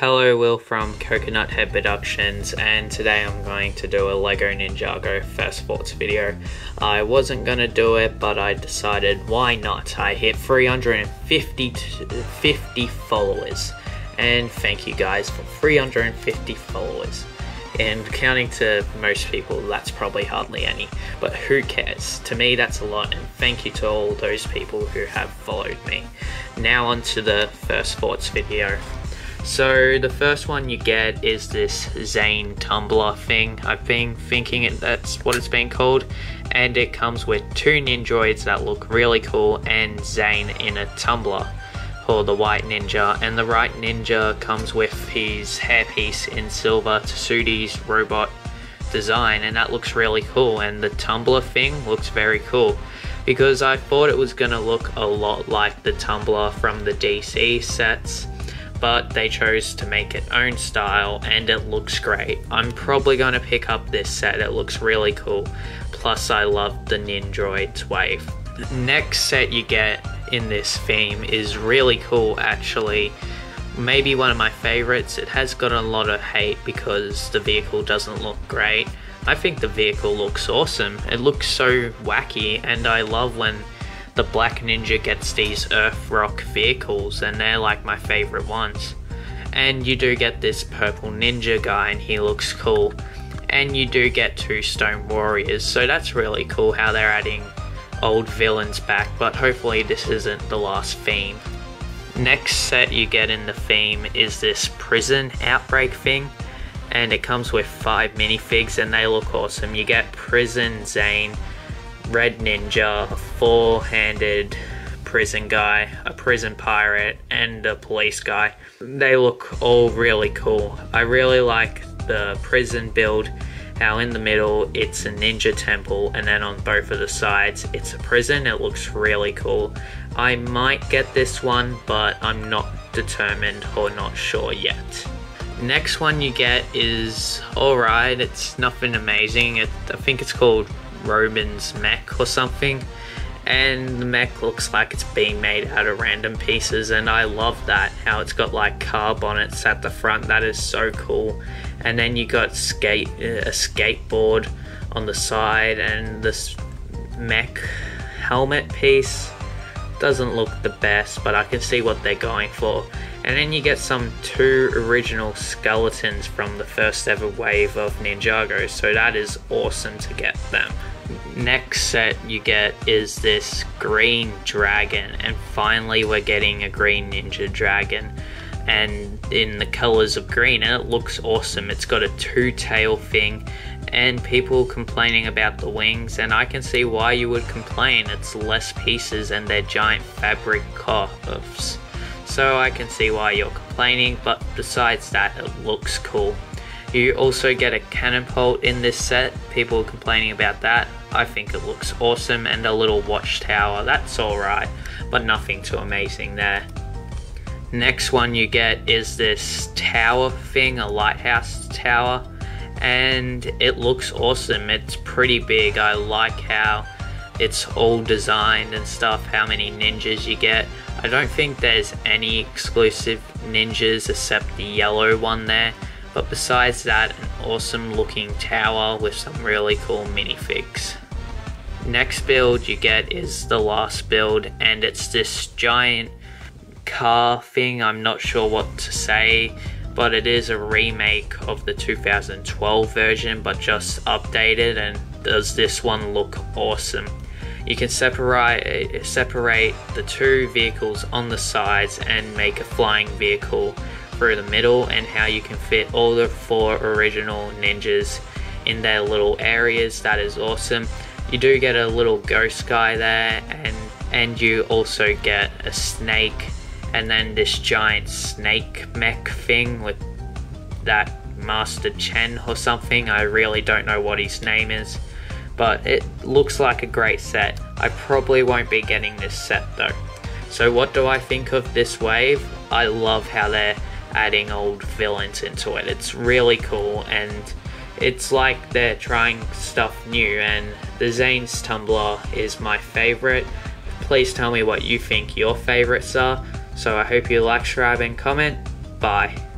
Hello, Will from Coconut Head Productions, and today I'm going to do a LEGO Ninjago First Thoughts video. I wasn't gonna do it, but I decided why not. I hit 350 50 followers, and thank you guys for 350 followers. And counting to most people, that's probably hardly any, but who cares? To me, that's a lot, and thank you to all those people who have followed me. Now, on to the First Thoughts video. So the first one you get is this Zane tumbler thing. I've been thinking it, that's what it's been called. And it comes with two Nindroids that look really cool and Zane in a tumbler for the white ninja. And the right ninja comes with his hairpiece in silver Tessudi's robot design and that looks really cool. And the tumbler thing looks very cool because I thought it was going to look a lot like the tumbler from the DC sets but they chose to make it own style and it looks great. I'm probably going to pick up this set, it looks really cool. Plus I love the Nindroids wave. The next set you get in this theme is really cool actually. Maybe one of my favorites. It has gotten a lot of hate because the vehicle doesn't look great. I think the vehicle looks awesome. It looks so wacky and I love when the Black Ninja gets these Earth Rock vehicles, and they're like my favorite ones. And you do get this Purple Ninja guy, and he looks cool. And you do get two Stone Warriors, so that's really cool how they're adding old villains back, but hopefully this isn't the last theme. Next set you get in the theme is this prison outbreak thing, and it comes with five minifigs and they look awesome. You get Prison Zane, red ninja, a four-handed prison guy, a prison pirate, and a police guy. They look all really cool. I really like the prison build, how in the middle it's a ninja temple, and then on both of the sides it's a prison. It looks really cool. I might get this one, but I'm not determined or not sure yet. Next one you get is alright, it's nothing amazing. It, I think it's called Ronin's mech or something. And the mech looks like it's being made out of random pieces, and I love that. How it's got like car bonnets at the front, that is so cool. And then you got skate uh, a skateboard on the side, and this mech helmet piece doesn't look the best, but I can see what they're going for. And then you get some two original skeletons from the first ever wave of Ninjago, so that is awesome to get them next set you get is this green dragon and finally we're getting a green ninja dragon. And in the colors of green and it looks awesome. It's got a two tail thing and people complaining about the wings and I can see why you would complain. It's less pieces and they're giant fabric cuffs. So I can see why you're complaining but besides that it looks cool you also get a catapult in this set, people complaining about that. I think it looks awesome and a little watchtower, that's alright, but nothing too amazing there. Next one you get is this tower thing, a lighthouse tower, and it looks awesome. It's pretty big. I like how it's all designed and stuff, how many ninjas you get. I don't think there's any exclusive ninjas except the yellow one there. But besides that, an awesome looking tower with some really cool minifigs. Next build you get is the last build and it's this giant car thing, I'm not sure what to say, but it is a remake of the 2012 version but just updated and does this one look awesome. You can separate, separate the two vehicles on the sides and make a flying vehicle through the middle and how you can fit all the four original ninjas in their little areas. That is awesome. You do get a little ghost guy there and and you also get a snake and then this giant snake mech thing with that Master Chen or something. I really don't know what his name is, but it looks like a great set. I probably won't be getting this set though. So what do I think of this wave? I love how they're adding old villains into it. It's really cool and it's like they're trying stuff new and the Zane's Tumbler is my favorite. Please tell me what you think your favorites are. So I hope you like, subscribe and comment. Bye.